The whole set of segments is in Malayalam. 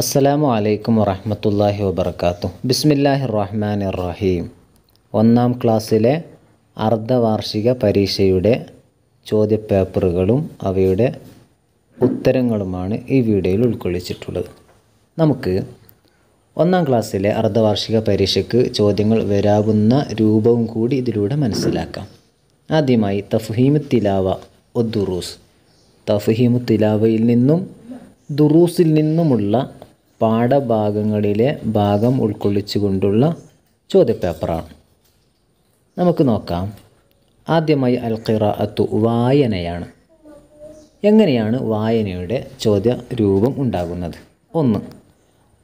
അസ്സലാമു അലൈക്കും വറഹമത്തല്ലാഹി വബർക്കാത്തു ബിസ്മില്ലാഹി റഹ്മാൻ റഹീം ഒന്നാം ക്ലാസ്സിലെ അർദ്ധവാർഷിക പരീക്ഷയുടെ ചോദ്യപേപ്പറുകളും അവയുടെ ഉത്തരങ്ങളുമാണ് ഈ വീഡിയോയിൽ ഉൾക്കൊള്ളിച്ചിട്ടുള്ളത്. നമുക്ക് ഒന്നാം ക്ലാസ്സിലെ അർദ്ധവാർഷിക പരീക്ഷയ്ക്ക് ചോദ്യങ്ങൾ വരാവുന്ന രൂപവും കൂടി ഇതിലൂടെ മനസ്സിലാക്കാം. ആദ്യമായി തഫ്ഹീമു തിലാവ ഒ ദുറൂസ്. തഫ്ഹീമു തിലാവയിൽ നിന്നും ദുറൂസിൽ നിന്നുമുള്ള പാഠഭാഗങ്ങളിലെ ഭാഗം ഉൾക്കൊള്ളിച്ചുകൊണ്ടുള്ള ചോദ്യപേപ്പറാണ്. നമുക്ക് നോക്കാം. ആദ്യമായി അൽ ഖിറാഅത്തു വായനയാണ്. എങ്ങനെയാണ് വായനയുടെ ചോദ്യ രൂപം ഉണ്ടാകുന്നത്? ഒന്ന്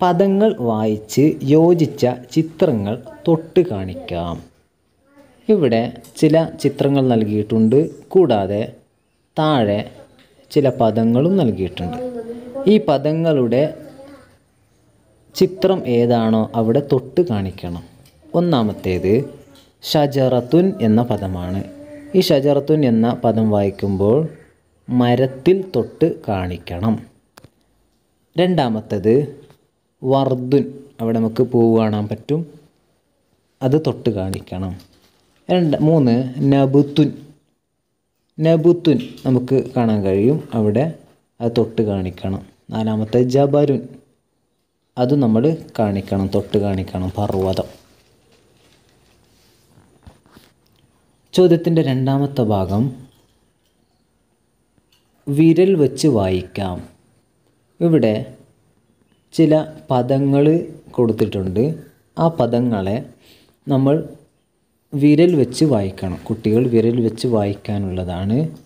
പദങ്ങൾ വായിച്ച് യോജിച്ച ചിത്രങ്ങൾ തൊട്ട് കാണിക്കാം. ഇവിടെ ചില ചിത്രങ്ങൾ നൽകിയിട്ടുണ്ട്. കൂടാതെ താഴെ ചില പദങ്ങളും നൽകിയിട്ടുണ്ട്. ഈ പദങ്ങളുടെ ചിത്രം ഏതാണോ അവിടെ തൊട്ട് കാണിക്കണം. ഒന്നാമത്തേത് ഷജറത്തുൻ എന്ന പദമാണ്. ഈ ഷജറത്തുൻ എന്ന പദം വായിക്കുമ്പോൾ മരത്തിൽ തൊട്ട് കാണിക്കണം. രണ്ടാമത്തേത് വർദ്ധുൻ അവിടെ നമുക്ക് പൂവ് കാണാൻ പറ്റും. അത് തൊട്ട് കാണിക്കണം. രണ്ട് മൂന്ന് നബുത്തുൻ. നബുത്തുൻ നമുക്ക് കാണാൻ കഴിയും. അവിടെ അത് തൊട്ട് കാണിക്കണം. നാലാമത്തെ ജബരുൻ. അത് നമ്മൾ കാണിക്കണം തൊട്ട് കാണിക്കണം. പർവതം. ചോദ്യത്തിന്റെ രണ്ടാമത്തെ ഭാഗം വിരൽ വച്ച് വായിക്കാം. ഇവിടെ ചില പദങ്ങൾ കൊടുത്തിട്ടുണ്ട്. ആ പദങ്ങളെ നമ്മൾ വിരൽ വെച്ച് വായിക്കണം. കുട്ടികൾ വിരൽ വെച്ച് വായിക്കാനുള്ളതാണ്.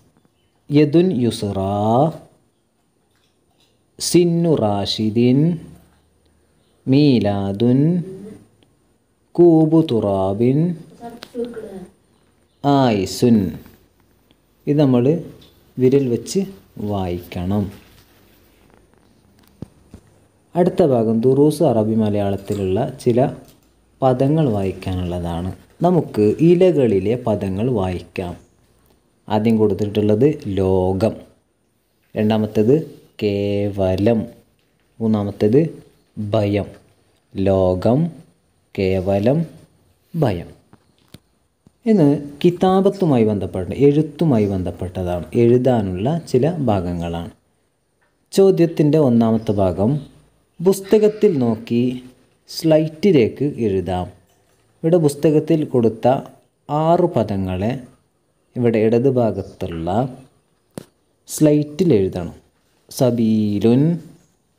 യദുൻ യുസറ സിന്നു റാഷിദിൻ മീലാദുൻ കൂബു തുറാബിൻ ആയിസുൻ. ഇത് നമ്മൾ വിരൽ വെച്ച് വായിക്കണം. അടുത്ത ഭാഗം ദുറൂസ് അറബി മലയാളത്തിലുള്ള ചില പദങ്ങൾ വായിക്കാനുള്ളതാണ്. നമുക്ക് ഇലകളിലെ പദങ്ങൾ വായിക്കാം. ആദ്യം കൊടുത്തിട്ടുള്ളത് ലോകം. രണ്ടാമത്തേത് കേവലം. മൂന്നാമത്തേത് ഭയം. ലോകം കേവലം ഭയം. ഇന്ന് കിതാബത്തുമായി ബന്ധപ്പെട്ട എഴുത്തുമായി ബന്ധപ്പെട്ടതാണ്. എഴുതാനുള്ള ചില ഭാഗങ്ങളാണ്. ചോദ്യത്തിന്റെ ഒന്നാമത്തെ ഭാഗം പുസ്തകത്തിൽ നോക്കി സ്ലൈറ്റിലേക്ക് എഴുതാം. ഇവിടെ പുസ്തകത്തിൽ കൊടുത്ത ആറ് പദങ്ങളെ ഇവിടെ ഇടത് ഭാഗത്തുള്ള സ്ലൈറ്റിൽ എഴുതണം. സബീലുൻ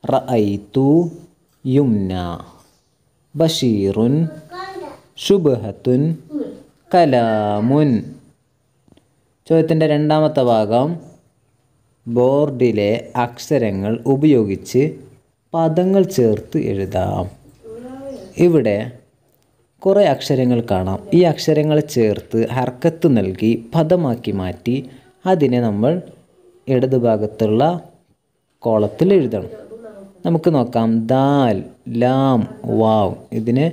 റഅയ്തു യുംന ബഷീറുൻ شبهة കലാമുൻ. ചോദ്യത്തിന്റെ രണ്ടാമത്തെ ഭാഗം ബോർഡിലെ അക്ഷരങ്ങൾ ഉപയോഗിച്ച് പദങ്ങൾ ചേർത്ത് എഴുതാം. ഇവിടെ കുറേ അക്ഷരങ്ങൾ കാണാം. ഈ അക്ഷരങ്ങൾ ചേർത്ത് ഹർക്കത്ത് നൽകി പദമാക്കി മാറ്റി അതിനെ നമ്മൾ ഇടതുഭാഗത്തുള്ള കോളത്തിൽ എഴുതണം. നമുക്ക് നോക്കാം. ദാൽ ലാം വാവ്. ഇതിനെ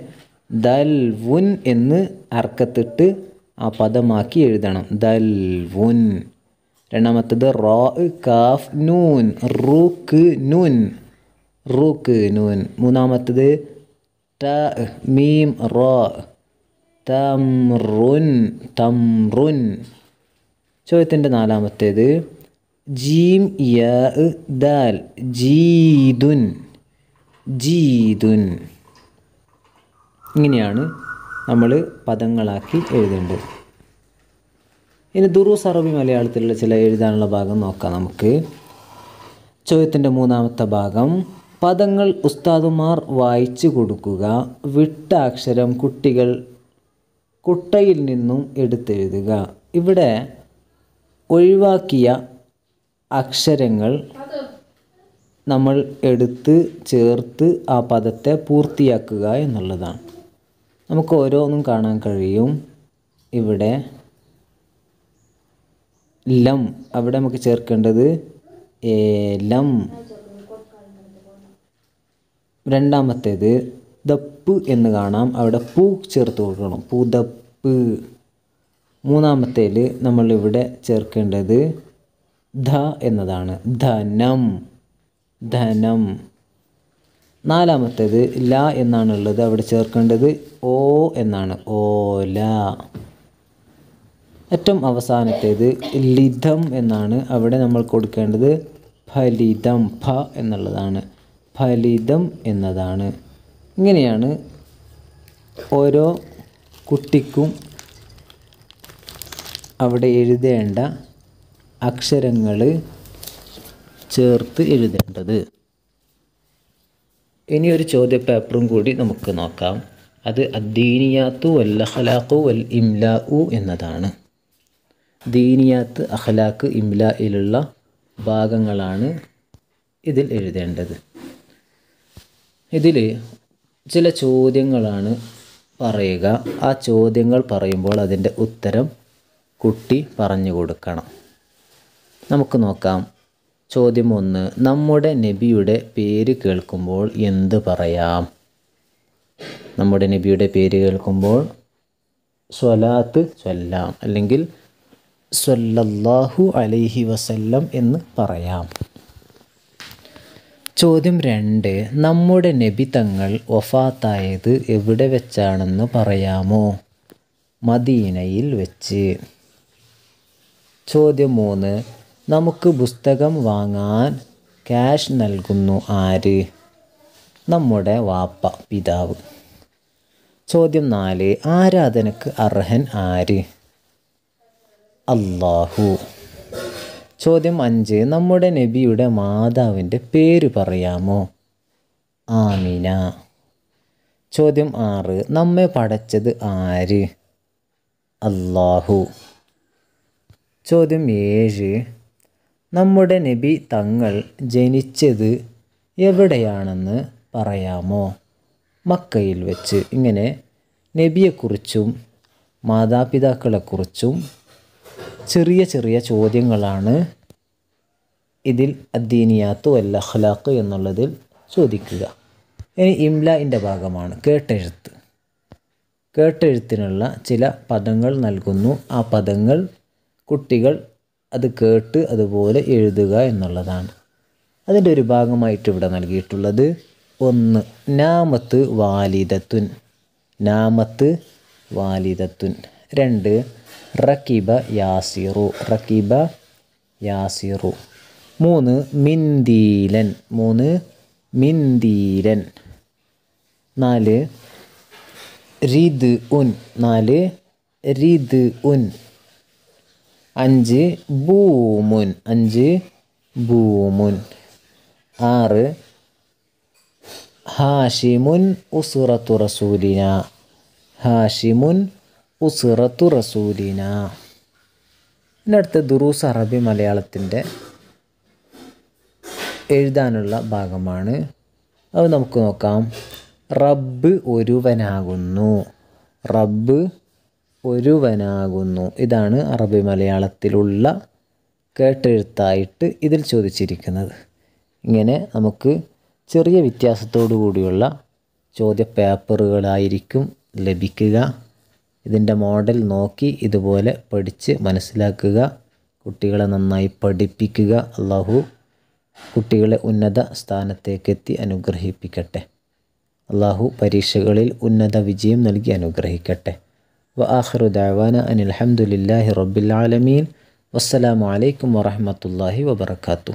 ദൽവുൻ എന്ന് അർക്കത്തിട്ട് ആ പദമാക്കി എഴുതണം. ദൽ വുൻ. രണ്ടാമത്തത് റോ കാഫ് നൂൻ. റൂക്ക് നൂൻ. റൂക്ക് നൂൻ. മൂന്നാമത്തത് ട മീം റോ. തംറുൻ തംറുൻ. ചോദ്യത്തിന്റെ നാലാമത്തേത് ജീം യ ദാൽ. ജീദുൻ. ജീദുൻ. ഇങ്ങനെയാണ് നമ്മൾ പദങ്ങളാക്കി എഴുതേണ്ടത്. ഇനി ദുറൂസ് അറബി മലയാളത്തിലുള്ള ചില എഴുതാനുള്ള ഭാഗം നോക്കാം നമുക്ക്. ചോദ്യത്തിന്റെ മൂന്നാമത്തെ ഭാഗം പദങ്ങൾ ഉസ്താദുമാർ വായിച്ചു കൊടുക്കുക വിട്ട അക്ഷരം കുട്ടികൾ കുട്ടയിൽ നിന്നും എടുത്തെഴുതുക. ഇവിടെ ഒഴിവാക്കിയ അക്ഷരങ്ങൾ നമ്മൾ എടുത്ത് ചേർത്ത് ആ പദത്തെ പൂർത്തിയാക്കുക എന്നുള്ളതാണ്. നമുക്ക് ഓരോന്നും കാണാൻ കഴിയും. ഇവിടെ ലം അവിടെ നമുക്ക് ചേർക്കേണ്ടത് ഏലം രണ്ടാമത്തേത് ദപ്പ് എന്ന് കാണാം. അവിടെ പൂ ചേർത്ത് കൊടുക്കണം. പൂതപ്പ് മൂന്നാമത്തേൽ നമ്മളിവിടെ ചേർക്കേണ്ടത് ധ എന്നതാണ്. ധനം. ധനം. നാലാമത്തേത് ല എന്നാണുള്ളത്. അവിടെ ചേർക്കേണ്ടത് ഓ എന്നാണ്. ഓല. ഏറ്റവും അവസാനത്തേത് ലിതം എന്നാണ്. അവിടെ നമ്മൾ കൊടുക്കേണ്ടത് ഫലിതം ഫ എന്നുള്ളതാണ്. ഫലിതം എന്നതാണ്. ഇങ്ങനെയാണ് ഓരോ കുട്ടിക്കും അവിടെ എഴുതേണ്ട അക്ഷരങ്ങൾ ചേർത്ത് എഴുതേണ്ടത്. ഇനി ഒരു ചോദ്യ പേപ്പറും കൂടി നമുക്ക് നോക്കാം. അത് അദ്ദീനിയാത്തു വൽ അഖലാഖു വൽ ഇംലാഉ എന്നതാണ്. ദീനിയാത്ത് അഖലാഖ് ഇംലായിലുള്ള ഭാഗങ്ങളാണ് ഇതിൽ എഴുതേണ്ടത്. ഇതിൽ ചില ചോദ്യങ്ങളാണ് പറയുക. ആ ചോദ്യങ്ങൾ പറയുമ്പോൾ അതിന്റെ ഉത്തരം കുട്ടി പറഞ്ഞു കൊടുക്കണം. നമുക്ക് നോക്കാം. ചോദ്യം ഒന്ന്. നമ്മുടെ നബിയുടെ പേര് കേൾക്കുമ്പോൾ എന്ത് പറയാം? നമ്മുടെ നബിയുടെ പേര് കേൾക്കുമ്പോൾ സ്വലാത്ത് ചൊല്ലാം അല്ലെങ്കിൽ സ്വല്ലല്ലാഹു അലൈഹി വസല്ലം എന്ന് പറയാം. ചോദ്യം രണ്ട്. നമ്മുടെ നബി തങ്ങൾ വഫാത്തായത് എവിടെ വെച്ചാണെന്ന് പറയാമോ? മദീനയിൽ വെച്ച്. ചോദ്യം മൂന്ന്. നമുക്ക് പുസ്തകം വാങ്ങാൻ ക്യാഷ് നൽകുന്നു ആര്? നമ്മുടെ വാപ്പ പിതാവ്. ചോദ്യം നാല് ആരാധനക്ക് അർഹൻ ആര്? അള്ളാഹു ചോദ്യം അഞ്ച് നമ്മുടെ നബിയുടെ മാതാവിന്റെ പേര് പറയാമോ? ആമിന. ചോദ്യം ആറ് നമ്മെ പടച്ചത് ആര്? അള്ളാഹു ചോദ്യം ഏഴ് നമ്മുടെ നബി തങ്ങൾ ജനിച്ചത് എവിടെയാണെന്ന് പറയാമോ? മക്കയിൽ വെച്ച് ഇങ്ങനെ നബിയെക്കുറിച്ചും മാതാപിതാക്കളെക്കുറിച്ചും ചെറിയ ചെറിയ ചോദ്യങ്ങളാണ് ഇതിൽ അദ്ദീനിയാത്തു അല്ല അഖ്ലാഖ് എന്നുള്ളതിൽ ചോദിക്കുക. ഇനി ഇംലാന്റെ ഭാഗമാണ്. കേട്ടെഴുത്ത്. കേട്ടെഴുത്തിനുള്ള ചില പദങ്ങൾ നൽകുന്നു. ആ പദങ്ങൾ കുട്ടികൾ അത് കേട്ട് അതുപോലെ എഴുതുക എന്നുള്ളതാണ്. അതിന്റെ ഒരു ഭാഗമായിട്ട് ഇവിടെ നൽകിയിട്ടുള്ളത് ഒന്ന് നാമത്ത് വാലിദത്തുൻ. നാമത്ത് വാലിദത്തുൻ. രണ്ട് റക്കിബ യാസിറു. റക്കിബ യാസിറു. മൂന്ന് മിന്ദീലൻ. മൂന്ന് മിന്ദീലൻ. നാല് റിദ് ഉൻ. നാല് റിദ് ഉൻ. അഞ്ച് ബൂമുൻ അഞ്ച് ബൂമുൻ. ആറ് ഹാഷിമുൻ ഉസുറത്തു റസൂലിന. ഹാഷിമുൻ ഉസുറത്തു റസൂലിന. പിന്നെ ദുറൂസ് അറബി മലയാളത്തിന്റെ എഴുതാനുള്ള ഭാഗമാണ്. അത് നമുക്ക് നോക്കാം. റബ്ബ് ഒരുവനാകുന്നു. റബ്ബ് ഒരുവനാകുന്നു. ഇതാണ് അറബി മലയാളത്തിലുള്ള കേട്ടെഴുത്തായിട്ട് ഇതിൽ ചോദിച്ചിരിക്കുന്നത്. ഇങ്ങനെ നമുക്ക് ചെറിയ വ്യത്യാസത്തോടു കൂടിയുള്ള ചോദ്യ പേപ്പറുകളായിരിക്കും ലഭിക്കുക. ഇതിന്റെ മോഡൽ നോക്കി ഇതുപോലെ പഠിച്ച് മനസ്സിലാക്കുക. കുട്ടികളെ നന്നായി പഠിപ്പിക്കുക. അള്ളാഹു കുട്ടികളെ ഉന്നത സ്ഥാനത്തേക്കെത്തി അനുഗ്രഹിപ്പിക്കട്ടെ. അള്ളാഹു പരീക്ഷകളിൽ ഉന്നത വിജയം നൽകി അനുഗ്രഹിക്കട്ടെ. وآخر دعوانا أن الحمد لله رب العالمين. والسلام عليكم ورحمة الله وبركاته.